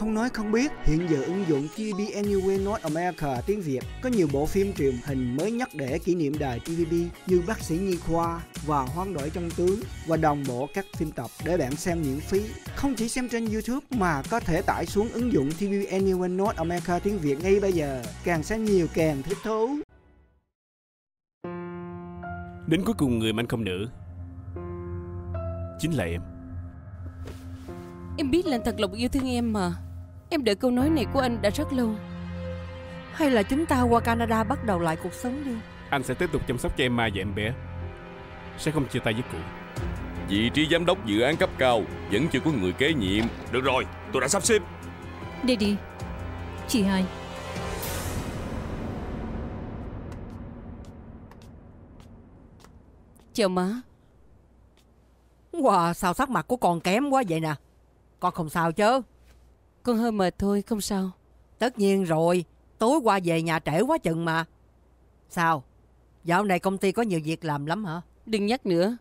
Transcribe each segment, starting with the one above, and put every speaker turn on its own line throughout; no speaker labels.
Không nói không biết, hiện giờ ứng dụng TVB Anywhere North America tiếng Việt có nhiều bộ phim truyền hình mới nhất để kỷ niệm đài TVB như Bác sĩ Nhi Khoa và Hoán đổi trong tướng và đồng bộ các phim tập để bạn xem miễn phí. Không chỉ xem trên YouTube mà có thể tải xuống ứng dụng TVB Anywhere North America tiếng Việt ngay bây giờ. Càng xem nhiều càng thích thú.
Đến cuối cùng người mà anh không nỡ Chính là em
Em biết là anh thật lòng yêu thương em mà Em đợi câu nói này của anh đã rất lâu.
Hay là chúng ta qua Canada bắt đầu lại cuộc sống đi?
Anh sẽ tiếp tục chăm sóc cho em Mai và em bé. Sẽ không chia tay với cụ.
Vị trí giám đốc dự án cấp cao Vẫn chưa có người kế nhiệm.
Được rồi, tôi đã sắp xếp.
Đi đi. Chị hai.
Chào má
Wow, sao sắc mặt của con kém quá vậy nè? Con không sao chứ
Con hơi mệt thôi, không sao.
Tất nhiên rồi Tối qua về nhà trễ quá chừng mà. Sao? Dạo này công ty có nhiều việc làm lắm hả?
Đừng nhắc nữa.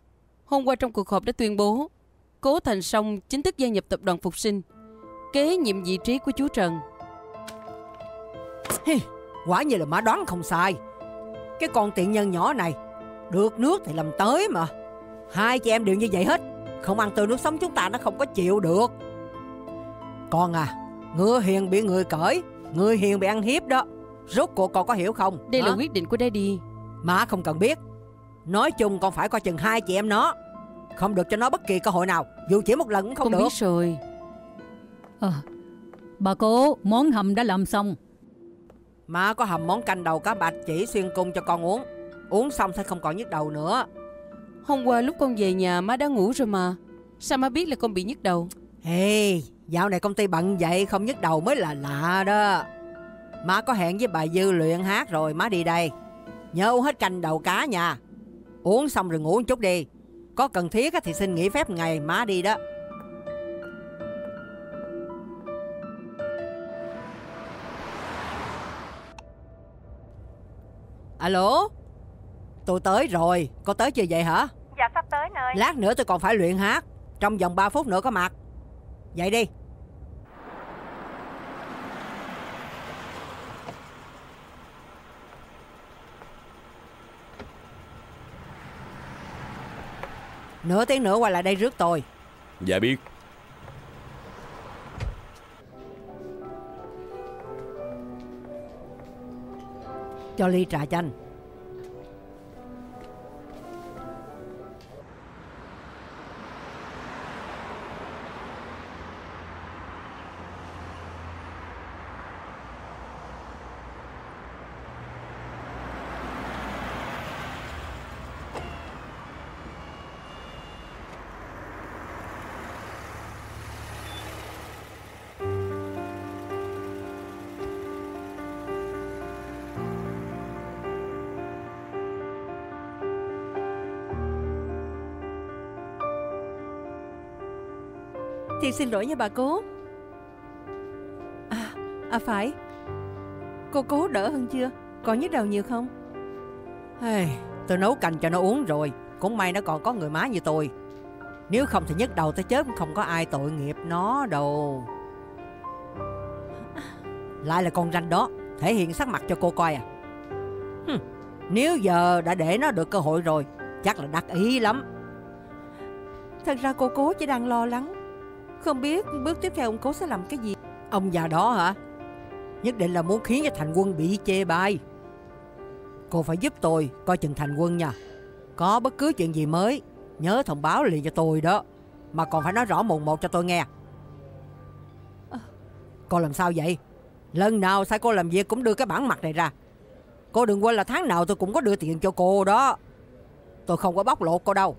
Hôm qua trong cuộc họp đã tuyên bố Cố Thành Song chính thức gia nhập tập đoàn Phục Sinh Kế nhiệm vị trí của chú Trần.
Hi, Quả như là má đoán không sai. Cái con tiện nhân nhỏ này Được nước thì làm tới mà. Hai chị em đều như vậy hết Không ăn tươi nước sống chúng ta nó không có chịu được Con à Ngựa hiền bị người cởi Người hiền bị ăn hiếp đó. Rốt cuộc con có hiểu không?
Đây
hả?
là quyết định của Daddy.
Má không cần biết. Nói chung con phải coi chừng hai chị em nó. Không được cho nó bất kỳ cơ hội nào. Dù chỉ một lần cũng không
Con
được.
biết rồi.
Ờ Bà cố món hầm đã làm xong.
Má có hầm món canh đầu cá bạch chỉ xuyên cung cho con uống. Uống xong sẽ không còn nhức đầu nữa.
Hôm qua lúc con về nhà má đã ngủ rồi mà. Sao má biết là con bị nhức đầu?
Ê, dạo này công ty bận vậy không nhức đầu mới là lạ đó. Má có hẹn với bà Dư luyện hát rồi má đi đây. Nhớ uống hết canh đầu cá nha. Uống xong rồi ngủ một chút đi. Có cần thiết á thì xin nghỉ phép ngày má đi đó. Alo? Tôi tới rồi. Cô tới chưa vậy hả?
Dạ sắp tới nơi.
Lát nữa tôi còn phải luyện hát. Trong vòng 3 phút nữa có mặt Vậy đi. Nửa tiếng nữa quay lại đây rước tôi.
Dạ biết.
Cho ly trà chanh
Thì xin lỗi nha bà cố. À, à phải. Cô cố đỡ hơn chưa? Còn nhức đầu nhiều không?
Hey, Tôi nấu canh cho nó uống rồi. Cũng may nó còn có người má như tôi. Nếu không thì nhức đầu tới chết cũng không có ai tội nghiệp nó đâu. Lại là con ranh đó. Thể hiện sắc mặt cho cô coi à. Hừm, Nếu giờ đã để nó được cơ hội rồi Chắc là đắc ý lắm.
Thật ra cô cố chỉ đang lo lắng Không biết bước tiếp theo ông cố sẽ làm cái gì.
Ông già đó hả? Nhất định là muốn khiến cho thành quân bị chê bai. Cô phải giúp tôi coi chừng thành quân nha. Có bất cứ chuyện gì mới Nhớ thông báo liền cho tôi đó. Mà còn phải nói rõ mồn một cho tôi nghe. Cô làm sao vậy? Lần nào sai cô làm việc cũng đưa cái bản mặt này ra. Cô đừng quên là tháng nào tôi cũng có đưa tiền cho cô đó. Tôi không có bóc lột cô đâu.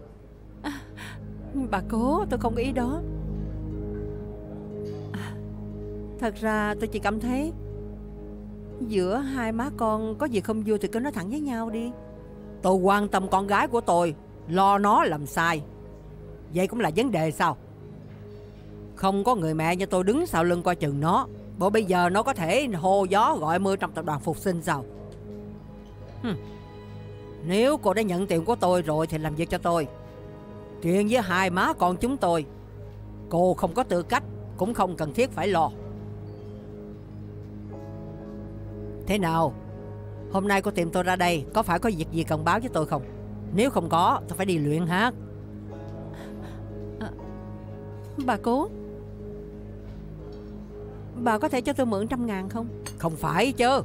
Bà cố tôi không có ý đó Thật ra tôi chỉ cảm thấy Giữa hai má con có gì không vui thì cứ nói thẳng với nhau đi.
Tôi quan tâm con gái của tôi, Lo nó làm sai. Vậy cũng là vấn đề sao? Không có người mẹ như tôi đứng sau lưng coi chừng nó. Bộ bây giờ nó có thể hô gió gọi mưa trong tập đoàn phục sinh sao? Hừm. Nếu cô đã nhận tiền của tôi rồi thì làm việc cho tôi. Chuyện với hai má con chúng tôi, Cô không có tư cách, Cũng không cần thiết phải lo. Thế nào? Hôm nay cô tìm tôi ra đây Có phải có việc gì cần báo với tôi không? Nếu không có tôi phải đi luyện hát.
Bà cố. Bà có thể cho tôi mượn trăm ngàn không?
Không phải chứ.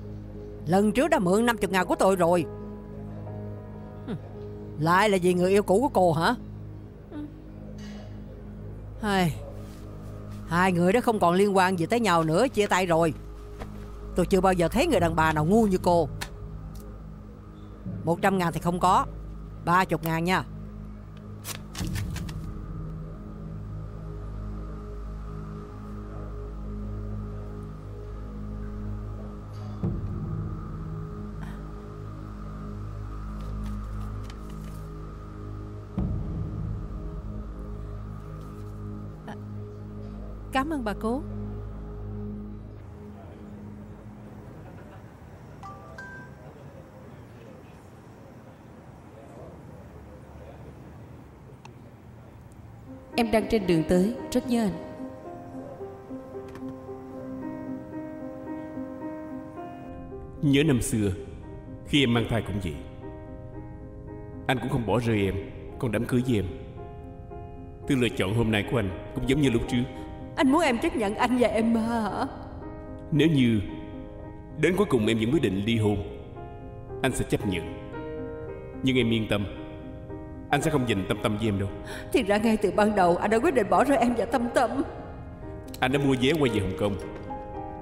Lần trước đã mượn 50 ngàn của tôi rồi. Lại là vì người yêu cũ của cô hả? Hai, Hai người đó không còn liên quan gì tới nhau nữa Chia tay rồi Tôi chưa bao giờ thấy người đàn bà nào ngu như cô. Một trăm ngàn thì không có. Ba chục ngàn nha.
Cảm ơn bà cố.
Em đang trên đường tới Rất nhớ anh.
Nhớ năm xưa Khi em mang thai cũng vậy. Anh cũng không bỏ rơi em Còn đám cưới với em. Tư lựa chọn hôm nay của anh Cũng giống như lúc trước.
Anh muốn em chấp nhận anh và em hả?
Nếu như Đến cuối cùng em vẫn quyết định ly hôn Anh sẽ chấp nhận. Nhưng em yên tâm Anh sẽ không dành tâm tâm với em đâu.
Thì ra ngay từ ban đầu anh đã quyết định bỏ rơi em và tâm tâm.
Anh đã mua vé quay về Hồng Kông.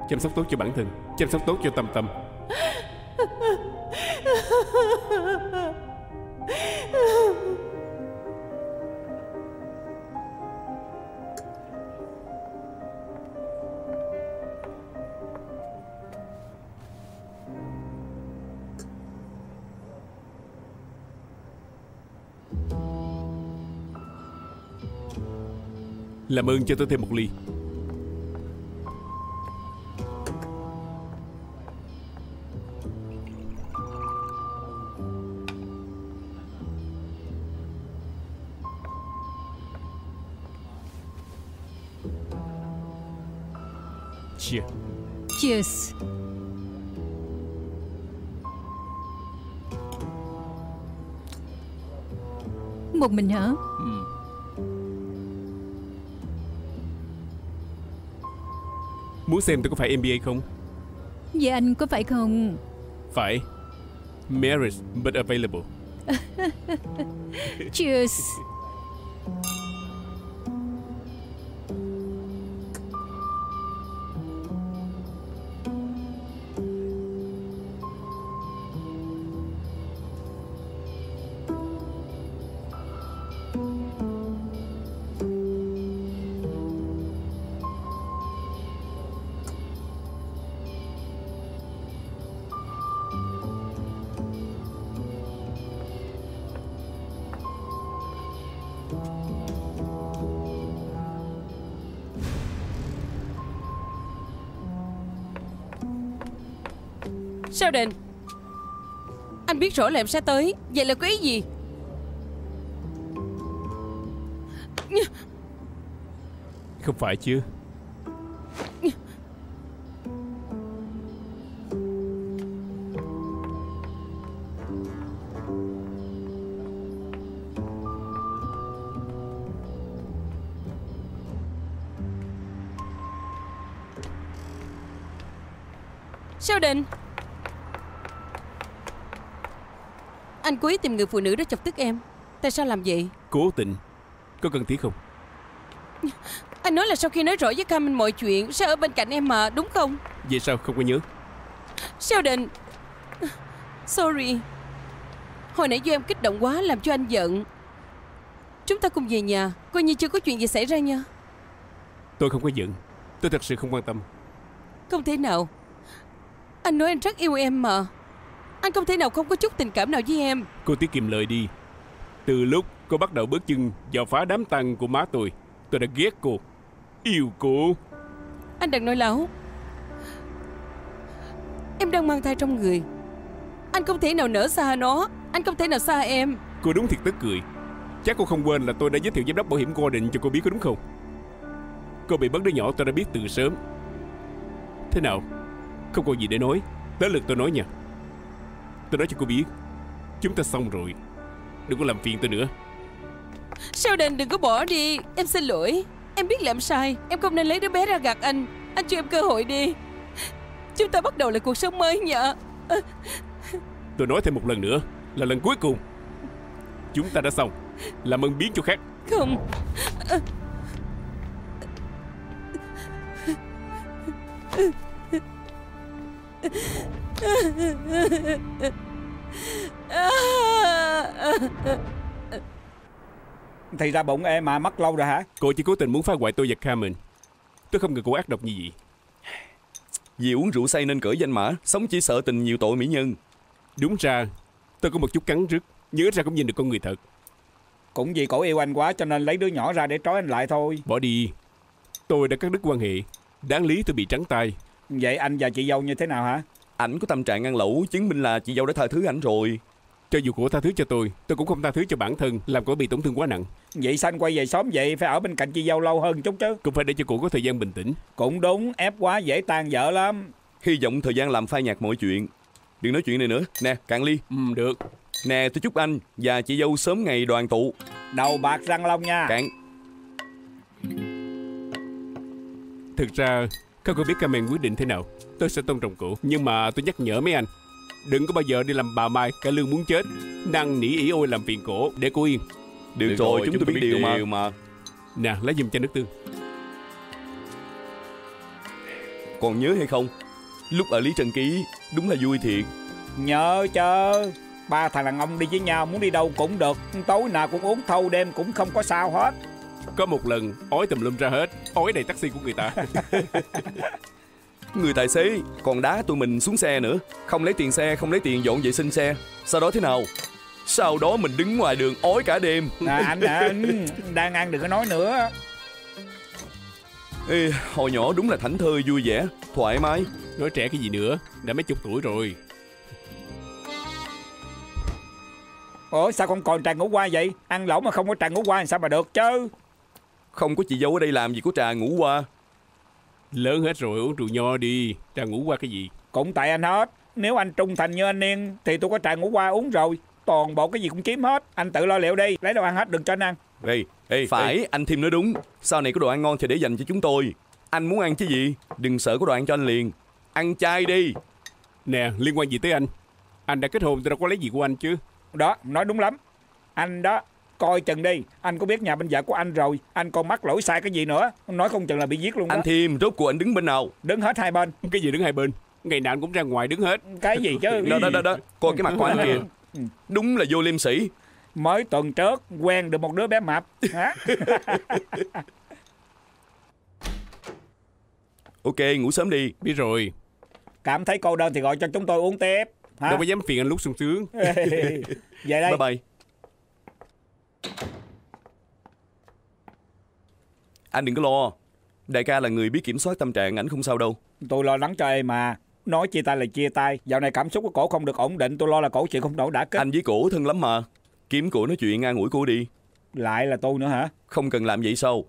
Chăm sóc tốt cho bản thân Chăm sóc tốt cho tâm tâm Làm ơn cho tôi thêm một ly Cheers
Cheers. Một mình hả?
Xem tôi có phải MBA không?
Vậy anh có phải không?
Phải Marriage but available
Cheers.
Sheldon Anh biết rõ là em sẽ tới Vậy là có ý gì?
Không phải chứ.
Sheldon Anh cố ý tìm người phụ nữ đó chọc tức em. Tại sao làm vậy?
Cố tình. Có cần thiết không?
Anh nói là sau khi nói rõ với Carmen mọi chuyện Sẽ ở bên cạnh em mà đúng không?
Vậy sao? Không có nhớ.
Sheldon Sorry. Hồi nãy do em kích động quá làm cho anh giận. Chúng ta cùng về nhà. Coi như chưa có chuyện gì xảy ra nha.
Tôi không có giận. Tôi thật sự không quan tâm.
Không thể nào. Anh nói anh rất yêu em mà Anh không thể nào không có chút tình cảm nào với em.
Cô tiết kiệm lời đi. Từ lúc cô bắt đầu bước chân vào phá đám tăng của má tôi Tôi đã ghét cô. Yêu cô.
Anh đừng nói láo. Em đang mang thai trong người. Anh không thể nào nỡ xa nó. Anh không thể nào xa em.
Cô đúng thiệt tức cười. Chắc cô không quên là tôi đã giới thiệu giám đốc bảo hiểm Gordon cho cô biết có đúng không? Cô bị mất đứa nhỏ tôi đã biết từ sớm. Thế nào? Không còn gì để nói. Tới lượt tôi nói nha Tôi nói cho cô biết. Chúng ta xong rồi. Đừng có làm phiền tôi nữa.
Sheldon đừng có bỏ đi? Em xin lỗi. Em biết làm sai. Em không nên lấy đứa bé ra gạt anh. Anh cho em cơ hội đi. Chúng ta bắt đầu lại cuộc sống mới nhở
Tôi nói thêm một lần nữa Là lần cuối cùng. Chúng ta đã xong. Làm ơn biến chỗ khác.
Không
Thì ra bụng em mà mất lâu rồi hả?
Cô chỉ cố tình muốn phá hoại tôi và Carmen. Tôi không ngờ cô ác độc như vậy.
Vì uống rượu say nên cởi danh mã Sống chỉ sợ tình nhiều tội mỹ nhân.
Đúng ra Tôi có một chút cắn rứt ít ra cũng nhìn được con người thật.
Cũng vì cổ yêu anh quá cho nên lấy đứa nhỏ ra để trói anh lại thôi.
Bỏ đi. Tôi đã cắt đứt quan hệ. Đáng lý tôi bị trắng tay.
Vậy anh và chị dâu như thế nào hả
Ảnh có tâm trạng ăn lẩu Chứng minh là chị dâu đã tha thứ ảnh rồi.
Cho dù cô tha thứ cho tôi Tôi cũng không tha thứ cho bản thân Làm cô bị tổn thương quá nặng.
Vậy sao anh quay về xóm vậy Phải ở bên cạnh chị dâu lâu hơn chút chứ.
Cũng phải để cho cô có thời gian bình tĩnh.
Cũng đúng ép quá dễ tan vợ lắm.
Hy vọng thời gian làm phai nhạt mọi chuyện. Đừng nói chuyện này nữa. Nè cạn ly.
Ừ được.
Nè tôi chúc anh Và chị dâu sớm ngày đoàn tụ.
Đầu bạc răng long nha.
Cạn.
Thực ra Không có biết Carmen quyết định thế nào Tôi sẽ tôn trọng cô Nhưng mà tôi nhắc nhở mấy anh. Đừng có bao giờ đi làm bà Mai Cả lương muốn chết. Năng nỉ ỉ ôi làm phiền cổ Để cô yên.
Được, rồi, chúng, tôi biết điều mà.
mà. Nè lấy giùm cho nước tương.
Còn nhớ hay không? Lúc ở Lý Trần Ký Đúng là vui thiệt.
Nhớ chờ Ba thằng đàn ông đi với nhau muốn đi đâu cũng được. Tối nào cũng uống thâu đêm cũng không có sao hết.
Có một lần ói tùm lum ra hết. Ói đầy taxi của người ta
Người tài xế còn đá tụi mình xuống xe nữa. Không lấy tiền xe Không lấy tiền dọn vệ sinh xe. Sau đó thế nào? Sau đó mình đứng ngoài đường ói cả đêm.
À, Anh anh đang ăn đừng có nói nữa.
Ê, Hồi nhỏ đúng là thảnh thơi vui vẻ Thoải mái.
Nói trẻ cái gì nữa? Đã mấy chục tuổi rồi.
Ủa sao con còn trà ngủ qua vậy? Ăn lẩu mà không có trà ngủ qua thì sao mà được chứ?
Không có chị dâu ở đây làm gì có trà ngủ qua
Lớn hết rồi uống rượu nho đi. Trà ngủ qua cái gì?
Cũng tại anh hết. Nếu anh trung thành như anh Niên Thì tôi có trà ngủ qua uống rồi. Toàn bộ cái gì cũng chiếm hết. Anh tự lo liệu đi. Lấy đồ ăn hết đừng cho anh ăn.
Ê, ê,
Phải
ê.
anh Thêm nói đúng. Sau này có đồ ăn ngon thì để dành cho chúng tôi. Anh muốn ăn chứ gì? Đừng sợ có đồ ăn cho anh liền. Ăn chay đi.
Nè liên quan gì tới anh? Anh đã kết hôn tôi đâu có lấy gì của anh chứ.
Đó nói đúng lắm. Anh đó Coi chừng đi. Anh có biết nhà bên vợ của anh rồi Anh còn mắc lỗi sai cái gì nữa? Nói không chừng là bị giết luôn đó.
Anh Thêm rốt cuộc anh đứng bên nào?
Đứng hết hai bên.
Cái gì đứng hai bên? Ngày nào anh cũng ra ngoài đứng hết.
Cái gì chứ?
Đó đó đó đó. Coi cái mặt của anh kìa. Đúng là vô liêm sĩ
Mới tuần trước quen được một đứa bé mập. Hả?
Ok ngủ sớm đi.
Biết rồi.
Cảm thấy cô đơn thì gọi cho chúng tôi uống tiếp. Hả?
Đâu có dám phiền anh lúc sung sướng.
Về đây.
Bye bye Anh đừng có lo. Đại ca là người biết kiểm soát tâm trạng Ảnh không sao đâu.
Tôi lo lắng cho em mà. Nói chia tay là chia tay. Dạo này cảm xúc của cổ không được ổn định. Tôi lo là cổ chịu không nổi đã kết.
Anh với cổ thân lắm mà. Kiếm cổ nói chuyện an ủi cô đi.
Lại là tôi nữa hả?
Không cần làm vậy sao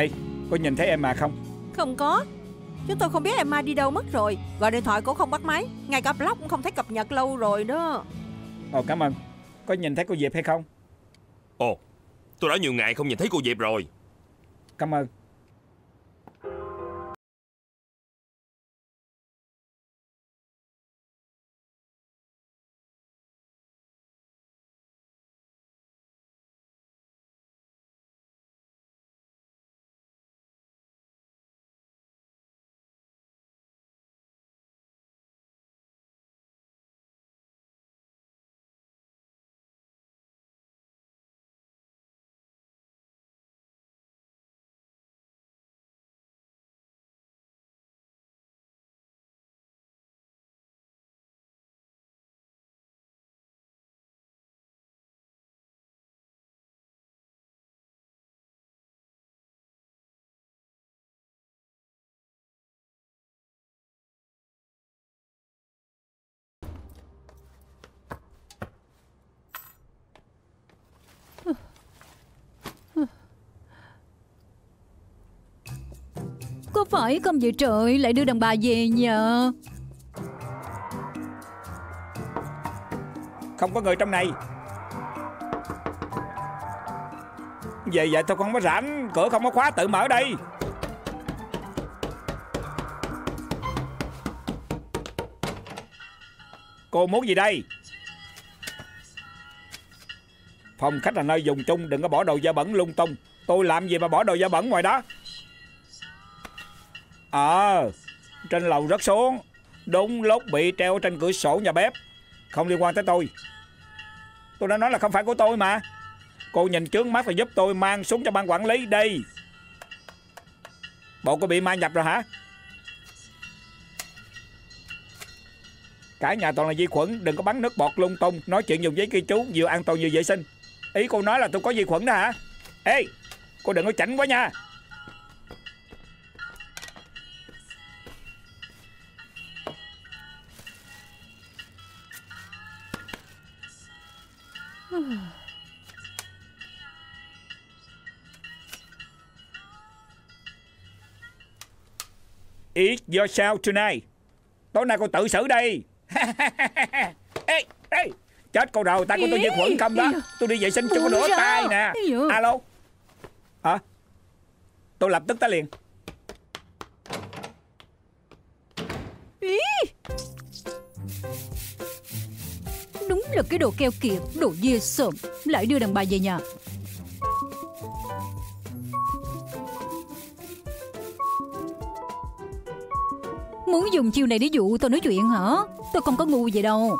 Ê có nhìn thấy em mà không?
Không có. Chúng tôi không biết em Mai đi đâu mất rồi. Gọi điện thoại cũng không bắt máy. Ngay cả blog cũng không thấy cập nhật lâu rồi đó.
Ồ cảm ơn. Có nhìn thấy cô Diệp hay không?
Ồ, tôi đã nhiều ngày không nhìn thấy cô Diệp rồi.
Cảm ơn
phải không vậy trời? Lại đưa đàn bà về nhờ.
Không có người trong này. Vậy vậy tôi không có rảnh. Cửa không có khóa, tự mở đây. Cô muốn gì đây? Phòng khách là nơi dùng chung, Đừng có bỏ đồ da bẩn lung tung. Tôi làm gì mà bỏ đồ da bẩn ngoài đó? Ờ Trên lầu rớt xuống. Đúng lúc bị treo trên cửa sổ nhà bếp. Không liên quan tới tôi. Tôi đã nói là không phải của tôi mà. Cô nhìn trướng mắt và giúp tôi mang xuống cho ban quản lý đi Bộ có bị ma nhập rồi hả? Cả nhà toàn là vi khuẩn, Đừng có bắn nước bọt lung tung, Nói chuyện dùng giấy ghi chú vừa an toàn vừa vệ sinh. Ý cô nói là tôi có vi khuẩn đó hả? Ê, Cô đừng có chảnh quá nha. Eat yourself tonight. Tối nay cô tự xử đi Ê, ê Chết cô rồi, tay của tôi vi khuẩn không đó. Tôi đi vệ sinh cho cô
sao?
tay nè. Alo. Hả? Tôi lập tức tới liền.
Đúng là cái đồ keo kiệt Đồ dê sợm Lại đưa đàn bà về nhà dùng chiêu này để dụ tôi nói chuyện hả? Tôi không có ngu vậy đâu.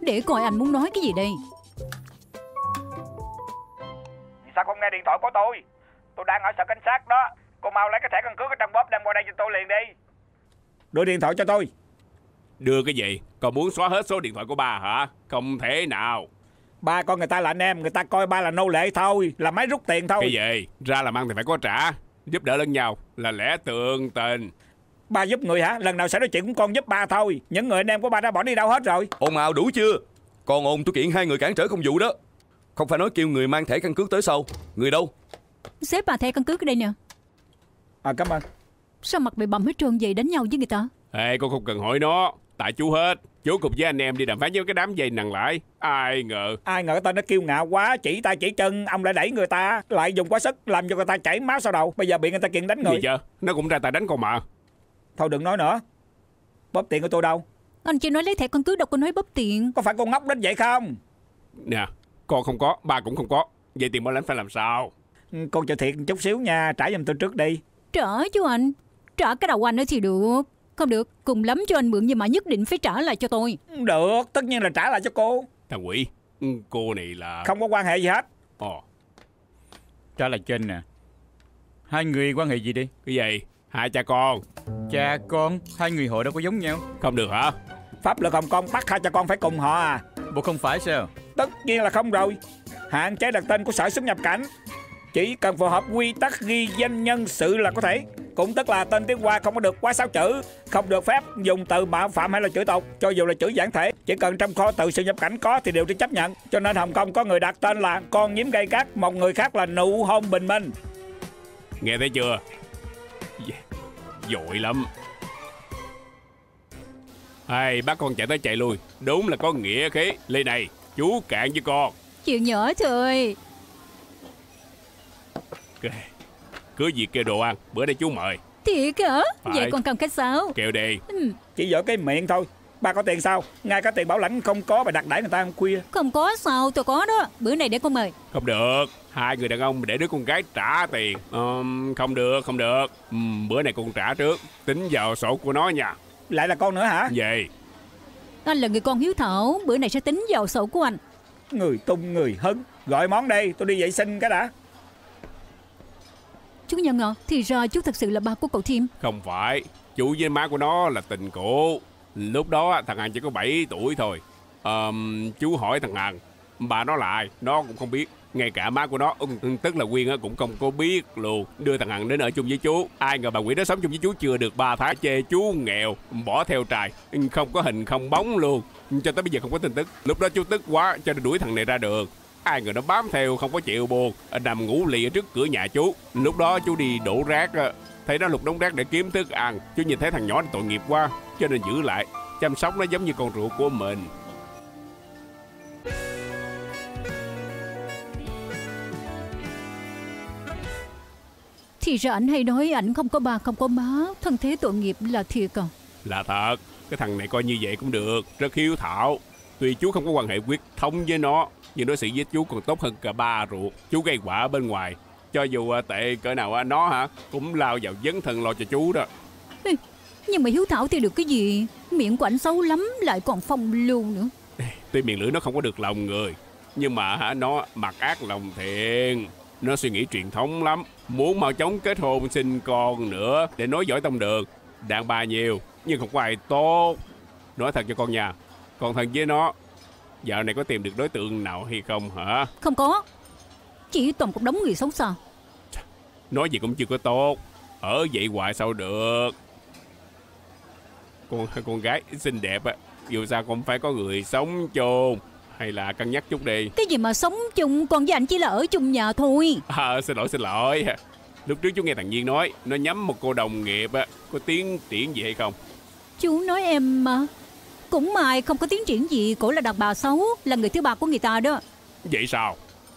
Để coi anh muốn nói cái gì đây.
Tôi Tôi đang ở sở cảnh sát đó Cô mau lấy cái thẻ căn cước ở trong bóp đem qua đây cho tôi liền đi Đưa điện thoại cho tôi
Đưa cái gì? Còn muốn xóa hết số điện thoại của ba hả? Không thể nào.
Ba con người ta là anh em Người ta coi ba là nô lệ thôi Là máy rút tiền thôi
Cái gì? Ra làm ăn thì phải có trả. Giúp đỡ lẫn nhau là lẽ tường tình.
Ba giúp người hả Lần nào xảy ra chuyện cũng con giúp ba thôi Những người anh em của ba đã bỏ đi đâu hết rồi
Ồn ào đủ chưa Còn ồn tôi kiện hai người cản trở công vụ đó Không phải nói kêu người mang thẻ căn cước tới sau Người đâu
Xếp bà thẻ căn cước ở đây nè
À cảm ơn
Sao mặt bị bầm hết trơn vậy đánh nhau với người ta
Ê, con không cần hỏi nó. Tại chú hết. Chú cùng với anh em đi đàm phán với cái đám dây nặng lại. Ai ngờ.
Ai ngờ người ta nó kiêu ngạo quá Chỉ tay chỉ chân Ông lại đẩy người ta Lại dùng quá sức Làm cho người ta chảy máu sau đầu Bây giờ bị người ta kiện đánh người
Gì chứ? Nó cũng ra tay đánh con mà.
Thôi đừng nói nữa Bóp tiền của tôi đâu
Anh chỉ nói lấy thẻ căn cước đâu có nói bóp tiền
Có phải con ngốc đến vậy không
Nè, con không có, ba cũng không có. Vậy tiền bảo lãnh phải làm sao?
Ừ, Cô cho thiệt chút xíu nha Trả giùm tôi trước đi.
Trả chứ anh. Trả cái đầu anh nữa thì được. Không được Cùng lắm cho anh mượn nhưng mà nhất định phải trả lại cho tôi.
Được Tất nhiên là trả lại cho cô.
Thằng quỷ, ừ, cô này là...
Không có quan hệ gì hết.
Ồ,
Trả lại trên nè. Hai người quan hệ gì đi?
Cái gì? Hai cha con.
Cha con Hai người họ đâu có giống nhau.
Không được hả?
Pháp luật Hồng Kông bắt hai cha con phải cùng họ à.
Bộ không phải sao
Tất nhiên là không rồi Hạn chế đặt tên của sở xuất nhập cảnh Chỉ cần phù hợp quy tắc ghi danh nhân sự là có thể Cũng tức là tên tiếng Hoa không có được quá sáu chữ Không được phép dùng từ mạo phạm hay là chữ tục Cho dù là chữ giản thể Chỉ cần trong kho từ sự nhập cảnh có thì đều được chấp nhận Cho nên Hồng Kông có người đặt tên là Con nhím gây cát Một người khác là nụ hôn bình minh
Nghe thấy chưa? Dội lắm. ai bác con chạy tới chạy lui. Đúng là có nghĩa khí. Ly này, chú cạn với con.
Chuyện nhỏ thôi
Kệ. Cứ việc kêu đồ ăn, bữa nay chú mời.
Thiệt hả
Phải.
Vậy con cầm khách sao
Kêu đi.
Chỉ giỏi cái miệng thôi Ba có tiền sao Ngay cả tiền bảo lãnh không có Mà đặt đẩy người ta ăn khuya
Không có sao tôi có đó Bữa này để con mời
Không được. Hai người đàn ông để đứa con gái trả tiền. Ừm, không được, không được. Ừm, bữa này con trả trước. Tính vào sổ của nó nha.
Lại là con nữa hả
Vậy.
Anh là người con hiếu thảo Bữa này sẽ tính vào sổ của anh
Người tung người hứng Gọi món đây tôi đi vệ sinh cái đã
Chú Nhân à Thì ra chú thật sự là ba của cậu Thiêm
Không phải. Chú với má của nó là tình cũ. Lúc đó thằng Hằng chỉ có 7 tuổi thôi. Ờm, chú hỏi thằng Hằng Bà nó lại Nó cũng không biết ngay cả má của nó, tức là Quyên cũng không có biết luôn. Đưa thằng Hằng đến ở chung với chú. Ai ngờ bà quỷ đó sống chung với chú chưa được 3 tháng Chê chú nghèo, bỏ theo trài. Không có hình không bóng luôn. Cho tới bây giờ không có tin tức. Lúc đó chú tức quá cho nên đuổi thằng này ra đường. Ai ngờ nó bám theo không có chịu buồn. Nằm ngủ lì ở trước cửa nhà chú. Lúc đó chú đi đổ rác Thấy nó lục đống rác để kiếm thức ăn. Chú nhìn thấy thằng nhỏ tội nghiệp quá Cho nên giữ lại. Chăm sóc nó giống như con ruột của mình.
Thì ra ảnh hay nói ảnh không có ba không có má. Thân thế tội nghiệp là thiệt à.
Là thật. Cái thằng này coi như vậy cũng được. Rất hiếu thảo. Tuy chú không có quan hệ quyết thống với nó Nhưng đối xử với chú còn tốt hơn cả ba ruột. Chú gây quả bên ngoài. Cho dù à, tệ cỡ nào nó hả Cũng lao vào dấn thân lo cho chú đó.
Ê, Nhưng mà hiếu thảo thì được cái gì? Miệng của ảnh xấu lắm Lại còn phong lưu nữa.
Tuy miệng lưỡi nó không có được lòng người Nhưng mà hả nó mặt ác lòng thiện Nó suy nghĩ truyền thống lắm. Muốn mau chóng kết hôn sinh con nữa Để nói giỏi tông đường. Đàn bà nhiều Nhưng không có ai tốt. Nói thật cho con nhà Còn thân với nó Dạo này có tìm được đối tượng nào hay không hả?
Không có. Chỉ toàn một đống người xấu xa
Nói gì cũng chưa có tốt. Ở vậy hoài sao được? Con con gái xinh đẹp á Dù sao cũng phải có người sống chung Hay là cân nhắc chút đi.
Cái gì mà sống chung Còn với anh chỉ là ở chung nhà thôi.
À xin lỗi xin lỗi. Lúc trước chú nghe thằng Nhiên nói Nó nhắm một cô đồng nghiệp á Có tiến triển gì hay không?
Chú nói em mà Cũng mai không có tiến triển gì Cổ là đàn bà xấu Là người thứ ba của người ta đó.
Vậy sao?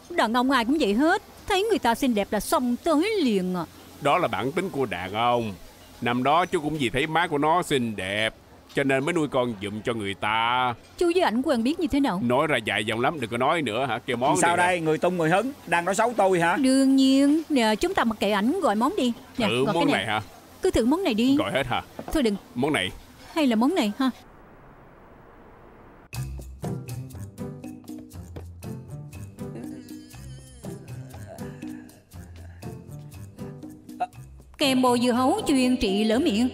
Đàn ông ai cũng vậy hết Thấy người ta xinh đẹp là xong tới liền à.
Đó là bản tính của đàn ông. Năm đó chú cũng vì thấy má của nó xinh đẹp Cho nên mới nuôi con dùm cho người ta.
Chú với ảnh quen biết như thế nào?
Nói ra dài dòng lắm đừng có nói nữa hả? Kêu món
Sao
đi
đây? Người tung người hứng Đang nói xấu tôi hả?
Đương nhiên. Nè chúng ta mặc kệ ảnh gọi món đi. Nè
Thử
gọi
món
cái
này. hả?
Cứ thử món này đi.
Gọi hết hả?
Thôi đừng.
Món này.
Hay là món này ha? Kèm bồ dưa hấu chuyên trị lỡ miệng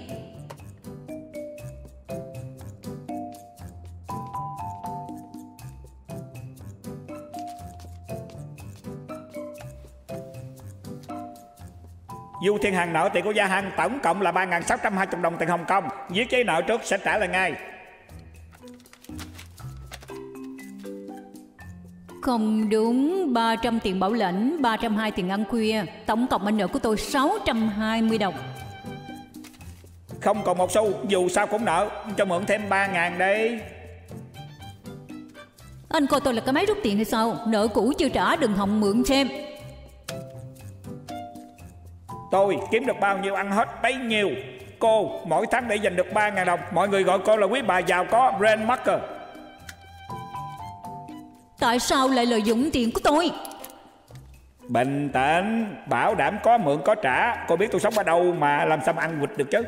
Du Thiên Hằng nợ tiền của Gia Hằng tổng cộng là 3.620 đồng tiền Hồng Kông. Viết giấy nợ trước sẽ trả lại ngay.
Không đúng 300 tiền bảo lãnh 320 tiền ăn khuya Tổng cộng anh nợ của tôi 620 đồng
Không còn một xu, dù sao cũng nợ. Cho mượn thêm 3.000 đi.
Anh coi tôi là cái máy rút tiền hay sao Nợ cũ chưa trả đừng hòng mượn xem
Tôi kiếm được bao nhiêu ăn hết bấy nhiêu. Cô mỗi tháng để dành được 3.000 đồng. Mọi người gọi cô là quý bà giàu có Brand Marker.
Tại sao lại lợi dụng tiền của tôi
Bình tĩnh, bảo đảm có mượn có trả. Cô biết tôi sống ở đâu mà làm sao mà ăn quỵt được chứ.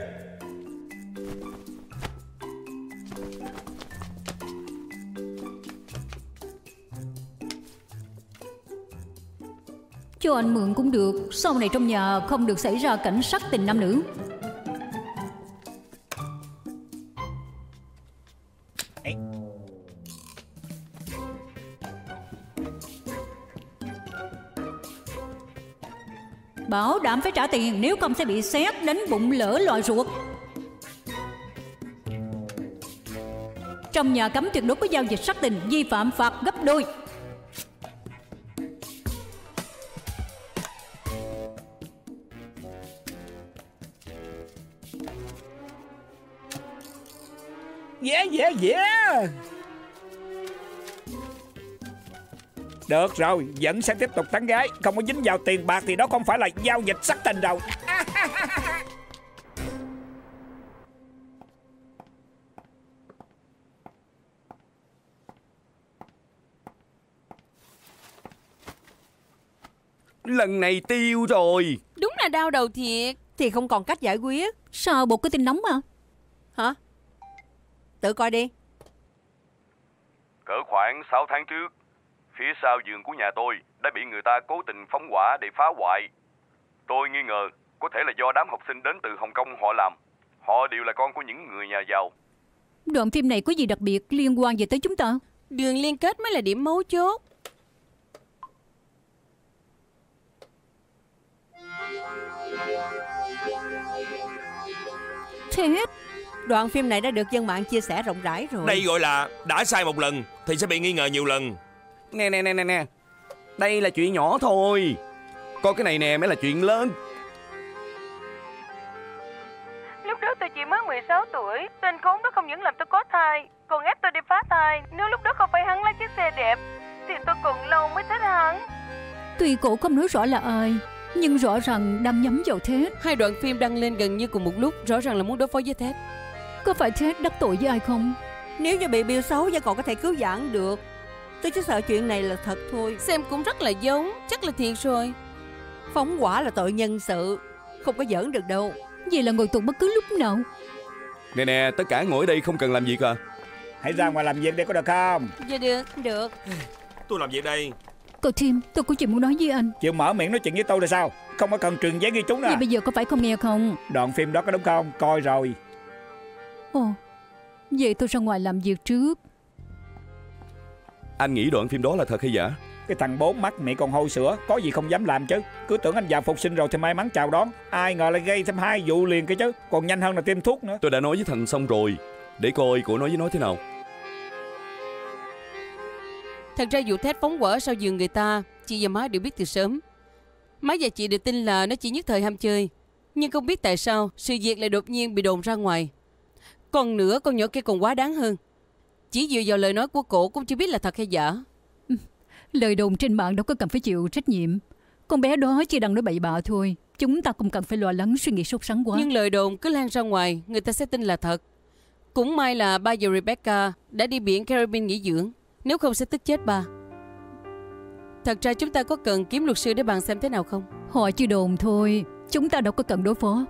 Cho anh mượn cũng được. Sau này trong nhà không được xảy ra cảnh sắc tình nam nữ. Bảo đảm phải trả tiền, Nếu không sẽ bị xét đánh bụng lỡ loại ruột. Trong nhà cấm tuyệt đối có giao dịch sắc tình, Vi phạm phạt gấp đôi.
Yeah, yeah. Được rồi, vẫn sẽ tiếp tục tán gái. Không có dính vào tiền bạc thì đó không phải là giao dịch sắc tình rồi.
Lần này tiêu rồi.
Đúng là đau đầu thiệt.
Thì không còn cách giải quyết.
Sao bộ cái tin nóng mà?
Hả Tự coi đi.
Cỡ khoảng 6 tháng trước Phía sau giường của nhà tôi Đã bị người ta cố tình phóng hỏa để phá hoại. Tôi nghi ngờ Có thể là do đám học sinh đến từ Hồng Kông họ làm. Họ đều là con của những người nhà giàu.
Đoạn phim này có gì đặc biệt liên quan gì tới chúng ta?
Đường liên kết mới là điểm mấu chốt.
Thiệt Đoạn phim này đã được dân mạng chia sẻ rộng rãi rồi.
Đây gọi là đã sai một lần Thì sẽ bị nghi ngờ nhiều lần.
Nè nè nè nè nè. Đây là chuyện nhỏ thôi. Coi cái này nè mới là chuyện lớn.
Lúc đó tôi chỉ mới 16 tuổi Tên khốn đó không những làm tôi có thai Còn ép tôi đi phá thai. Nếu lúc đó không phải hắn lấy chiếc xe đẹp Thì tôi còn lâu mới thích hắn.
Tuy cổ không nói rõ là ai Nhưng rõ ràng đang nhắm vào Ted
Hai đoạn phim đăng lên gần như cùng một lúc Rõ ràng là muốn đối phó với Ted
Có phải Ted đắc tội với ai không?
Nếu như bị Bill xấu vẫn còn có thể cứu vãn được. Tôi chỉ sợ chuyện này là thật thôi.
Xem cũng rất là giống Chắc là thiệt rồi.
Phóng quả là tội nhân sự Không có giỡn được đâu.
Vậy là ngồi tù bất cứ lúc nào.
Nè nè tất cả ngồi ở đây không cần làm việc à
Hãy ra ngoài làm việc đi có được không?
Dạ được
Được.
Tôi làm việc đây.
Cậu Tim tôi có chuyện muốn nói với anh.
Chịu mở miệng nói chuyện với tôi là sao? Không có cần truyền giấy ghi chú nữa.
Vậy bây giờ có phải không nghe không?
Đoạn phim đó có đúng không? Coi rồi
Ồ Vậy tôi ra ngoài làm việc trước.
Anh nghĩ đoạn phim đó là thật hay giả?
Cái thằng bốn mắt miệng còn hôi sữa Có gì không dám làm chứ. Cứ tưởng anh già phục sinh rồi thì may mắn chào đón. Ai ngờ lại gây thêm hai vụ liền cái chứ. Còn nhanh hơn là tiêm thuốc nữa.
Tôi đã nói với thằng xong rồi. Để coi cổ nói với nó thế nào.
Thật ra vụ Ted phóng quả sau giường người ta Chị và má đều biết từ sớm. Má và chị đều tin là nó chỉ nhất thời ham chơi. Nhưng không biết tại sao Sự việc lại đột nhiên bị đồn ra ngoài Còn nữa con nhỏ kia còn quá đáng hơn. Chỉ dựa vào lời nói của cổ Cũng chưa biết là thật hay giả.
Lời đồn trên mạng đâu có cần phải chịu trách nhiệm. Con bé đó chỉ đang nói bậy bạ thôi. Chúng ta không cần phải lo lắng suy nghĩ sốt sắng quá.
Nhưng lời đồn cứ lan ra ngoài Người ta sẽ tin là thật. Cũng may là ba và Rebecca Đã đi biển Caribbean nghỉ dưỡng. Nếu không sẽ tức chết ba. Thật ra chúng ta có cần kiếm luật sư để bàn xem thế nào không?
Họ chỉ đồn thôi. Chúng ta đâu có cần đối phó.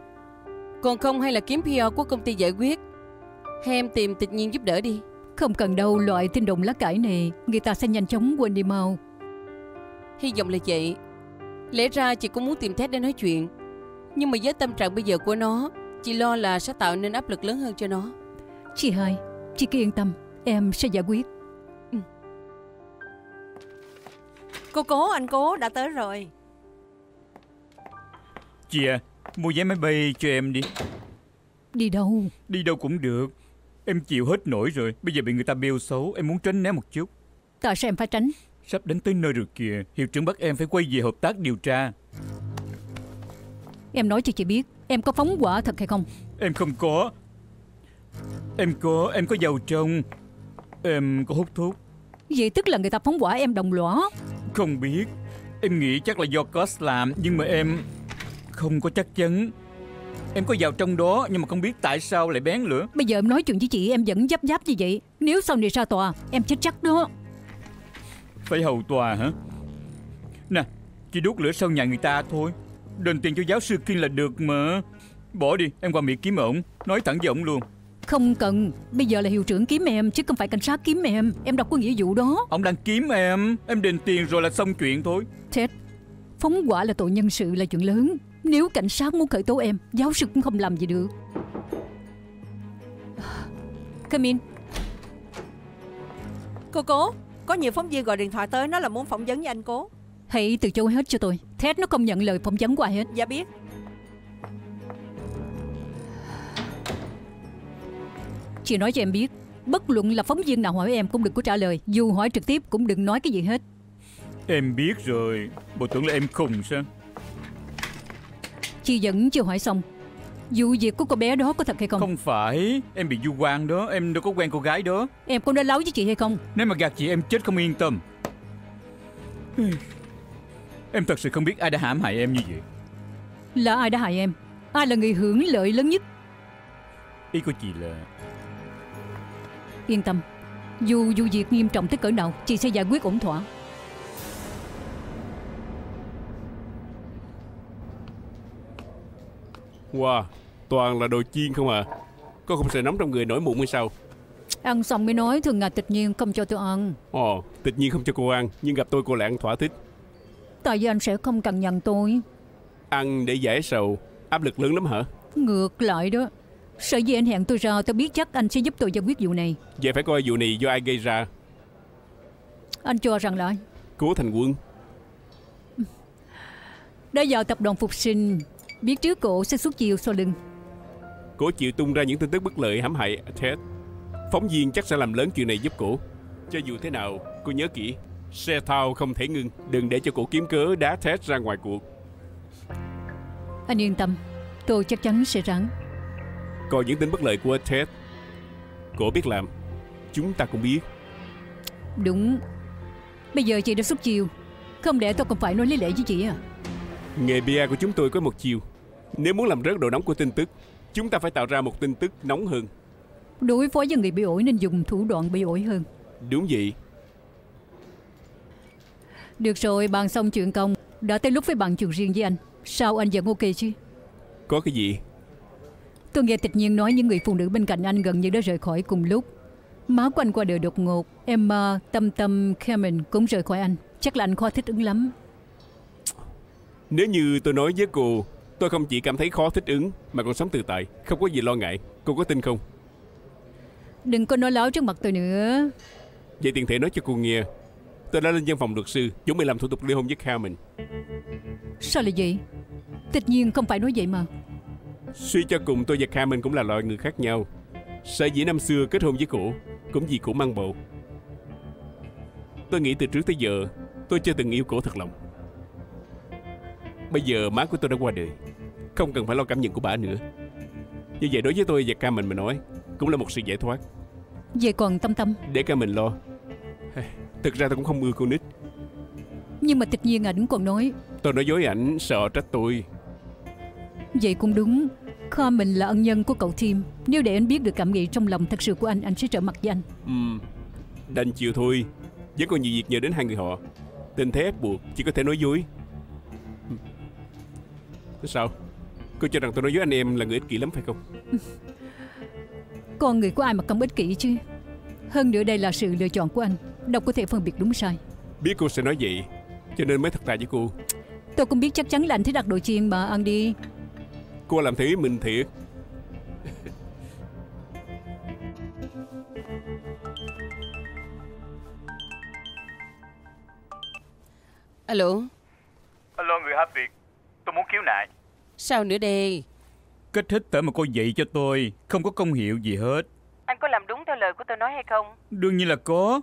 Còn không hay là kiếm PR của công ty giải quyết Hay em tìm tịch nhiên giúp đỡ đi.
Không cần đâu loại tin đồn lá cải này Người ta sẽ nhanh chóng quên đi mau.
Hy vọng là vậy. Lẽ ra chị cũng muốn tìm Ted để nói chuyện. Nhưng mà với tâm trạng bây giờ của nó Chị lo là sẽ tạo nên áp lực lớn hơn cho nó.
Chị hai Chị cứ yên tâm Em sẽ giải quyết.
Cô cố anh cố đã tới rồi.
Chị à Mua vé máy bay cho em đi.
Đi đâu?
Đi đâu cũng được Em chịu hết nổi rồi. Bây giờ bị người ta bêu xấu. Em muốn tránh né một chút.
Tại sao em phải tránh.
Sắp đến tới nơi rồi kìa. Hiệu trưởng bắt em phải quay về hợp tác điều tra.
Em nói cho chị biết Em có phóng quả thật hay không?
Em không có. Em có. Em có giàu trong. Em có hút thuốc.
Vậy tức là người ta phóng quả em đồng lõa
Không biết. Em nghĩ chắc là do Cos làm Nhưng mà em Không có chắc chắn Em có vào trong đó Nhưng mà không biết tại sao lại bén lửa.
Bây giờ em nói chuyện với chị em vẫn giáp giáp như vậy Nếu sau này ra tòa Em chết chắc đó.
Phải hầu tòa hả? Nè Chỉ đốt lửa sau nhà người ta thôi. Đền tiền cho giáo sư Kim là được mà. Bỏ đi em qua Mỹ kiếm ổng. Nói thẳng với ổng luôn.
Không cần. Bây giờ là hiệu trưởng kiếm em Chứ không phải cảnh sát kiếm em. Em đâu có nghĩa vụ đó.
Ông đang kiếm em. Em đền tiền rồi là xong chuyện thôi.
Ted Phóng quả là tội nhân sự là chuyện lớn Nếu cảnh sát muốn khởi tố em Giáo sư cũng không làm gì được. Come in.
Cô cố Có nhiều phóng viên gọi điện thoại tới Nói là muốn phỏng vấn với anh cố.
Hãy từ chối hết cho tôi. Ted nó không nhận lời phỏng vấn qua hết.
Dạ biết.
Chị nói cho em biết Bất luận là phóng viên nào hỏi em cũng đừng có trả lời. Dù hỏi trực tiếp cũng đừng nói cái gì hết.
Em biết rồi. Bộ tưởng là em khùng sao
Chị vẫn chưa hỏi xong. Vụ việc của cô bé đó có thật hay không?
Không phải. Em bị du quan đó. Em đâu có quen cô gái đó.
Em có nói láo với chị hay không?
Nếu mà gạt chị em chết không yên tâm. Em thật sự không biết ai đã hãm hại em như vậy.
Là ai đã hại em? Ai là người hưởng lợi lớn nhất?
Ý của chị là
Yên tâm. Dù vụ việc nghiêm trọng tới cỡ nào Chị sẽ giải quyết ổn thỏa
Wow, toàn là đồ chiên không à. Có không sợ nóng trong người nổi mụn hay sao?
Ăn xong mới nói thường ngày tịch nhiên không cho tôi ăn.
Ồ, tự nhiên không cho cô ăn Nhưng gặp tôi cô lại ăn thỏa thích.
Tại vì anh sẽ không cần nhận tôi.
Ăn để giải sầu Áp lực lớn lắm hả?
Ngược lại đó. Sở dĩ anh hẹn tôi ra tôi biết chắc anh sẽ giúp tôi giải quyết vụ này.
Vậy phải coi vụ này do ai gây ra?
Anh cho rằng là ai?
Cố Thành Quân.
Đã vào tập đoàn phục sinh Biết trước cổ sẽ xuất chiêu sau lưng.
Cổ chịu tung ra những tin tức bất lợi hãm hại Ted. Phóng viên chắc sẽ làm lớn chuyện này giúp cổ. Cho dù thế nào cô nhớ kỹ Xe thao không thể ngưng Đừng để cho cổ kiếm cớ đá Ted ra ngoài cuộc.
Anh yên tâm Tôi chắc chắn sẽ rắn
Còn những tin bất lợi của Ted Cổ biết làm. Chúng ta cũng biết.
Đúng. Bây giờ chị đã xuất chiêu Không lẽ tôi còn phải nói lý lẽ với chị à?
Nghề PR của chúng tôi có một chiều Nếu muốn làm rớt độ nóng của tin tức Chúng ta phải tạo ra một tin tức nóng hơn.
Đối phó với người bị ổi nên dùng thủ đoạn bị ổi hơn.
Đúng vậy.
Được rồi bàn xong chuyện công. Đã tới lúc phải bàn chuyện riêng với anh. Sao anh vẫn ok chứ?
Có cái gì?
Tôi nghe tịch nhiên nói những người phụ nữ bên cạnh anh gần như đã rời khỏi cùng lúc. Má của anh qua đời đột ngột Emma, Tâm Tâm, Cameron cũng rời khỏi anh. Chắc là anh khó thích ứng lắm.
Nếu như tôi nói với cô Tôi không chỉ cảm thấy khó thích ứng Mà còn sống tự tại Không có gì lo ngại. Cô có tin không?
Đừng có nói láo trước mặt tôi nữa.
Vậy tiện thể nói cho cô nghe. Tôi đã lên văn phòng luật sư Chuẩn bị làm thủ tục ly hôn với Carmen.
Sao lại vậy? Tịch nhiên không phải nói vậy mà.
Suy cho cùng tôi và Carmen cũng là loại người khác nhau. Sở dĩ năm xưa kết hôn với cổ Cũng vì cổ mang bầu. Tôi nghĩ từ trước tới giờ Tôi chưa từng yêu cổ thật lòng Bây giờ má của tôi đã qua đời. Không cần phải lo cảm nhận của bà nữa. Như vậy đối với tôi và Carmen mà nói Cũng là một sự giải thoát.
Vậy còn Tâm Tâm?
Để Carmen lo. Thực ra tôi cũng không ưa cô nít.
Nhưng mà tịch nhiên ảnh còn nói
Tôi nói dối ảnh sợ trách tôi.
Vậy cũng đúng. Carmen là ân nhân của cậu Tim Nếu để anh biết được cảm nghĩ trong lòng thật sự của anh Anh sẽ trở mặt với anh.
Ừm, Đành chịu thôi. Vẫn còn nhiều việc nhờ đến hai người họ. Tình thế ép buộc chỉ có thể nói dối. Thế sao? Cô cho rằng tôi nói dối anh em là người ích kỷ lắm phải không?
Con người của ai mà không ích kỷ chứ? Hơn nữa đây là sự lựa chọn của anh Đâu có thể phân biệt đúng sai.
Biết cô sẽ nói vậy Cho nên mới thật thà với cô.
Tôi cũng biết chắc chắn là anh thích đặt đồ chiên mà ăn đi.
Cô làm thế mình thiệt.
Alo.
Alo người hát Muốn khiếu nại.
Sao nữa đây?
Cách hít thở mà cô dạy cho tôi Không có công hiệu gì hết.
Anh có làm đúng theo lời của tôi nói hay không?
Đương nhiên là có.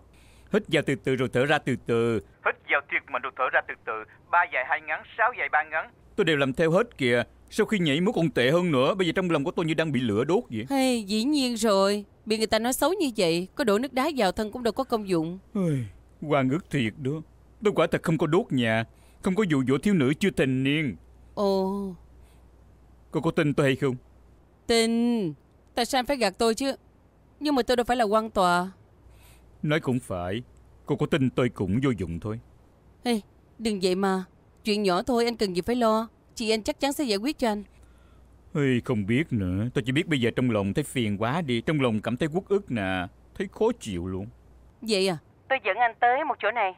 Hít vào từ từ rồi thở ra từ từ. Hít vào thiệt mà rồi thở ra từ từ. Ba dài hai ngắn, sáu dài ba ngắn. Tôi đều làm theo hết kìa. Sau khi nhảy múa còn tệ hơn nữa Bây giờ trong lòng của tôi như đang bị lửa đốt vậy.
Hey, dĩ nhiên rồi. Bị người ta nói xấu như vậy Có đổ nước đá vào thân cũng đâu có công dụng.
Ôi, Hoa ngước thiệt đó. Tôi quả thật không có đốt nhà Không có dụ dỗ thiếu nữ chưa thành niên
Ồ.
Cô có tin tôi hay không?
Tin. Tại sao anh phải gạt tôi chứ? Nhưng mà tôi đâu phải là quan tòa.
Nói cũng phải. Cô có tin tôi cũng vô dụng thôi.
Hey, đừng vậy mà. Chuyện nhỏ thôi anh cần gì phải lo. Chị anh chắc chắn sẽ giải quyết cho anh.
Ê, Không biết nữa. Tôi chỉ biết bây giờ trong lòng thấy phiền quá đi. Trong lòng cảm thấy uất ức nè. Thấy khó chịu luôn.
Vậy à?
Tôi dẫn anh tới một chỗ này.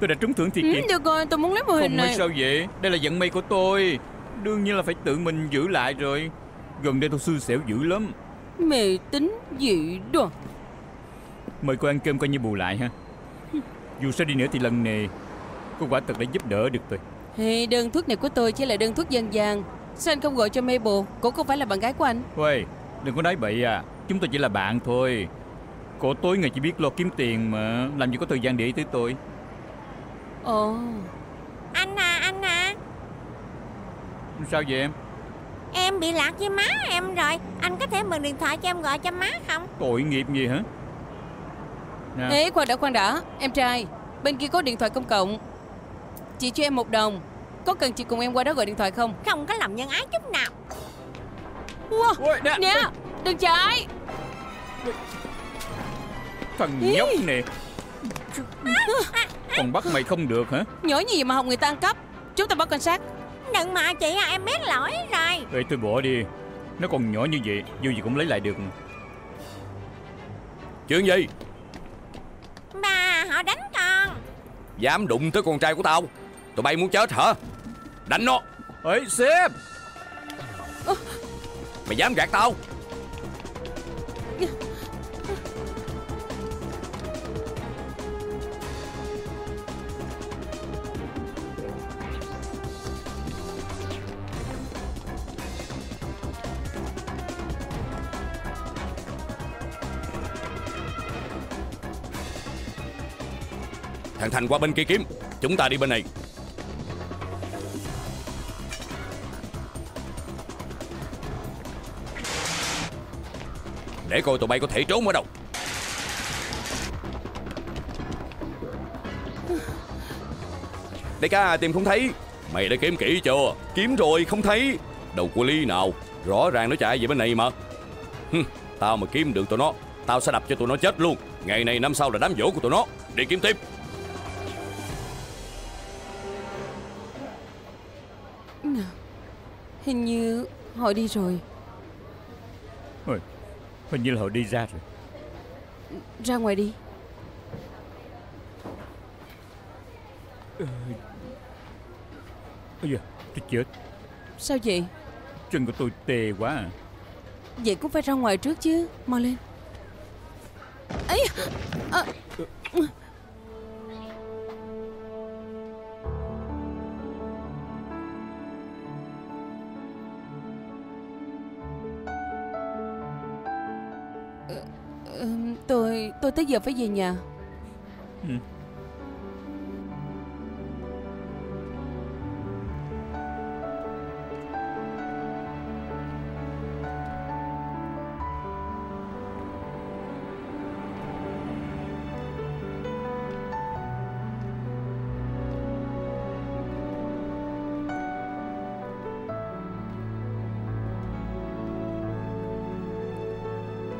Tôi đã trúng thưởng thiệt
ừ,
kìa.
Được rồi tôi muốn lấy mô hình
Không
này.
sao vậy? Đây là vận may của tôi. Đương nhiên là phải tự mình giữ lại rồi. Gần đây tôi xui xẻo dữ lắm.
Mê tính dị đồ
Mời cô ăn cơm coi như bù lại ha. Dù sao đi nữa thì lần này Cô quả thật đã giúp đỡ được tôi.
Hey, đơn thuốc này của tôi chỉ là đơn thuốc dân gian. Sao anh không gọi cho Mabel? Cô không phải là bạn gái của anh.
Ôi đừng có nói bậy à. Chúng tôi chỉ là bạn thôi. Cổ tối ngày chỉ biết lo kiếm tiền mà Làm gì có thời gian để ý tới tôi
Ồ.
Anh à, anh à.
Sao vậy em?
Em bị lạc với má em rồi. Anh có thể mượn điện thoại cho em gọi cho má không?
Tội nghiệp gì hả? Nè.
Ê khoan đã khoan đã. Em trai Bên kia có điện thoại công cộng. Chị cho em một đồng. Có cần chị cùng em qua đó gọi điện thoại không?
Không có lòng nhân ái chút nào.
Wow,
Ôi, nè,
Nè Đừng chạy.
Thằng nhóc nè Còn bắt mày không được hả?
Nhỏ gì mà học người ta ăn cắp? Chúng ta báo cảnh sát.
Đừng mà chị à em biết lỗi rồi.
Ê tôi bỏ đi. Nó còn nhỏ như vậy Dù gì cũng lấy lại được.
Chuyện gì?
Ba họ đánh con.
Dám đụng tới con trai của tao? Tụi bay muốn chết hả? Đánh nó.
Ê sếp!
Mày dám gạt tao Thằng Thành qua bên kia kiếm. Chúng ta đi bên này. Để coi tụi bay có thể trốn ở đâu? Đại ca tìm không thấy. Mày đã kiếm kỹ chưa? Kiếm rồi không thấy. Đầu của ly nào? Rõ ràng nó chạy về bên này mà. Hừ, Tao mà kiếm được tụi nó Tao sẽ đập cho tụi nó chết luôn. Ngày này năm sau là đám dỗ của tụi nó. Đi kiếm tiếp.
Hình như họ đi rồi.
Ôi, Hình như là họ đi ra rồi.
Ra ngoài đi.
Ôi da, tôi chết.
Sao vậy?
Chân của tôi tê quá à.
Vậy cũng phải ra ngoài trước chứ Mau lên. Ấy à, Ờ, tới giờ phải về nhà
ừ.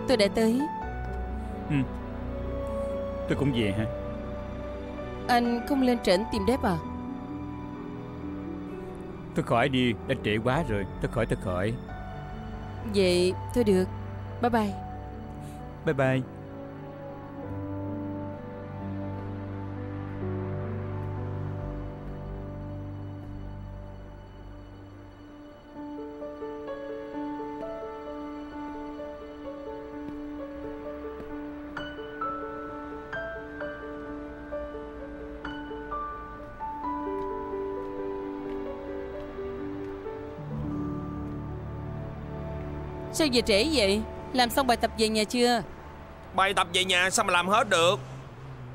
Tôi đã tới
ừ. Tôi cũng về ha
Anh không lên trển tìm đếp à?
Tôi khỏi đi Đã trễ quá rồi. Tôi khỏi tôi khỏi.
Vậy thôi được. Bye bye.
Bye bye
Sao về trễ vậy? Làm xong bài tập về nhà chưa?
Bài tập về nhà sao mà làm hết được?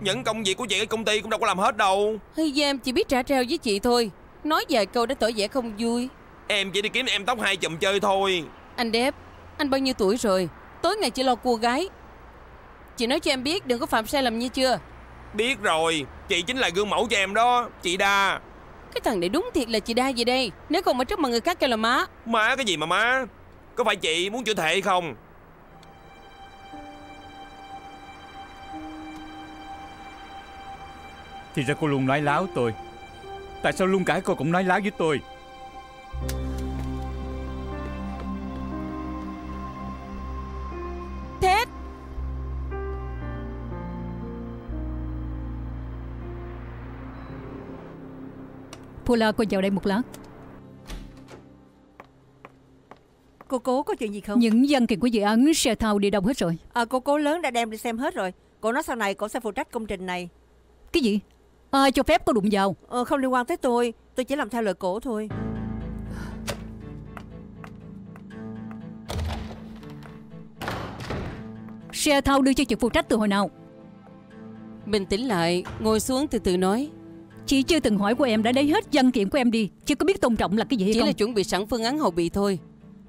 Những công việc của chị ở công ty cũng đâu có làm hết đâu.
Hay em chỉ biết trả treo với chị thôi. Nói vài câu đã tỏ vẻ không vui.
Em chỉ đi kiếm em tóc hai chùm chơi thôi.
Anh đẹp Anh bao nhiêu tuổi rồi? Tối ngày chỉ lo cua gái. Chị nói cho em biết đừng có phạm sai lầm như chưa?
Biết rồi Chị chính là gương mẫu cho em đó Chị đa.
Cái thằng này đúng thiệt là chị đa gì đây. Nếu không mà trước mặt người khác kêu là má.
Má cái gì mà má Có phải chị muốn chữa thệ không?
Thì ra cô luôn nói láo tôi. Tại sao luôn cả cô cũng nói láo với tôi?
Ted
Paula cô vào đây một lát
Cô cố có chuyện gì không?
Những văn kiện của dự án xe thao đi đâu hết rồi.
À, cô cố lớn đã đem đi xem hết rồi. Cô nói sau này cô sẽ phụ trách công trình này.
Cái gì? Ai cho phép có đụng vào.
Ờ, Không liên quan tới tôi. Tôi chỉ làm theo lời cổ thôi.
Xe thao đưa cho chị phụ trách từ hồi nào?
Bình tĩnh lại Ngồi xuống từ từ nói.
Chị chưa từng hỏi của em đã lấy hết văn kiện của em đi. Chị có biết tôn trọng là cái gì hay
Chỉ
không.
là chuẩn bị sẵn phương án hậu bị thôi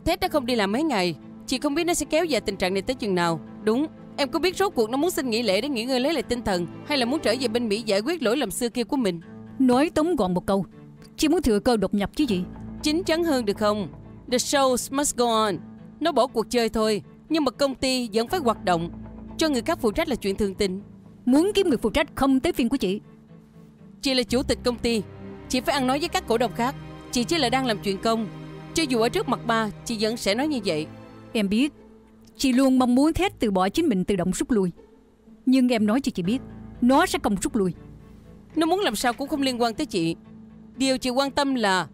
Tết đã không đi làm mấy ngày Chị không biết nó sẽ kéo dài tình trạng này tới chừng nào. Đúng Em có biết rốt cuộc nó muốn xin nghỉ lễ để nghỉ ngơi lấy lại tinh thần Hay là muốn trở về bên Mỹ giải quyết lỗi lầm xưa kia của mình?
Nói tóm gọn một câu Chị muốn thừa cơ đột nhập chứ gì?
Chính chắn hơn được không? The show must go on. Nó bỏ cuộc chơi thôi Nhưng mà công ty vẫn phải hoạt động. Cho người khác phụ trách là chuyện thường tình.
Muốn kiếm người phụ trách không tới phiên của chị.
Chị là chủ tịch công ty Chị phải ăn nói với các cổ đông khác. Chị chỉ là đang làm chuyện công Cho dù ở trước mặt ba Chị vẫn sẽ nói như vậy.
Em biết Chị luôn mong muốn Ted từ bỏ chính mình tự động rút lui. Nhưng em nói cho chị biết Nó sẽ không rút lui.
Nó muốn làm sao cũng không liên quan tới chị. Điều chị quan tâm là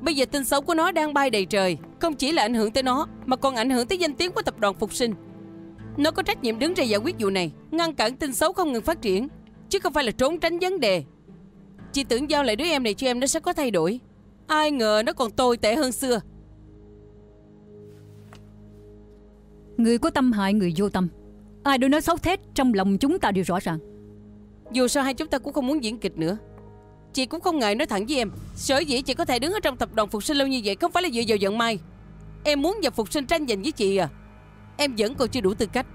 Bây giờ tin xấu của nó đang bay đầy trời Không chỉ là ảnh hưởng tới nó Mà còn ảnh hưởng tới danh tiếng của tập đoàn Phục Sinh. Nó có trách nhiệm đứng ra giải quyết vụ này Ngăn cản tin xấu không ngừng phát triển Chứ không phải là trốn tránh vấn đề. Chị tưởng giao lại đứa em này cho em nó sẽ có thay đổi Ai ngờ nó còn tồi tệ hơn xưa.
Người có tâm hại người vô tâm. Ai đối nói xấu thét trong lòng chúng ta đều rõ ràng.
Dù sao hai chúng ta cũng không muốn diễn kịch nữa. Chị cũng không ngại nói thẳng với em Sở dĩ chị có thể đứng ở trong tập đoàn phục sinh lâu như vậy Không phải là dựa vào giận mai. Em muốn vào phục sinh tranh giành với chị à. Em vẫn còn chưa đủ tư cách.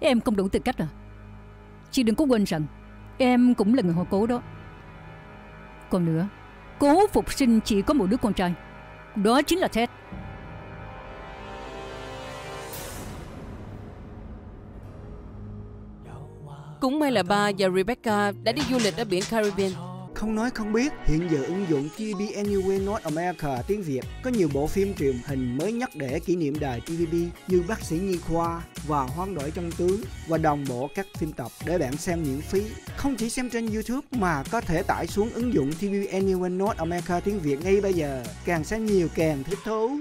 Em không đủ tư cách à. Chị đừng có quên rằng Em cũng là người họ cố đó còn nữa. Cố phục sinh chỉ có một đứa con trai. Đó chính là Ted.
Cũng may là ba và Rebecca đã đi du lịch ở biển Caribbean.
Không nói không biết, hiện giờ ứng dụng TVB Anywhere North America tiếng Việt có nhiều bộ phim truyền hình mới nhất để kỷ niệm đài TVB như Bác sĩ Nhi Khoa và Hoán đổi trong tướng và đồng bộ các phim tập để bạn xem miễn phí. Không chỉ xem trên YouTube mà có thể tải xuống ứng dụng TVB Anywhere North America tiếng Việt ngay bây giờ. Càng xem nhiều càng thích thú.